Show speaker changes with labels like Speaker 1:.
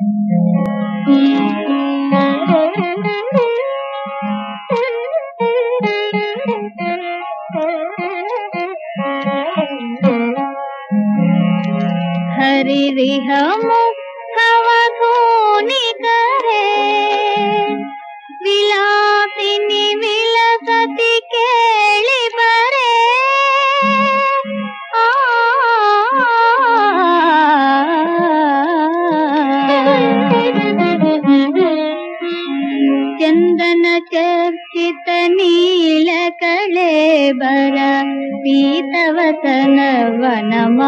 Speaker 1: हरी रिह हवा धोनी करे। विलापिनी विलसती के चन्दनचितनीलकले भरी तव सनवनमाले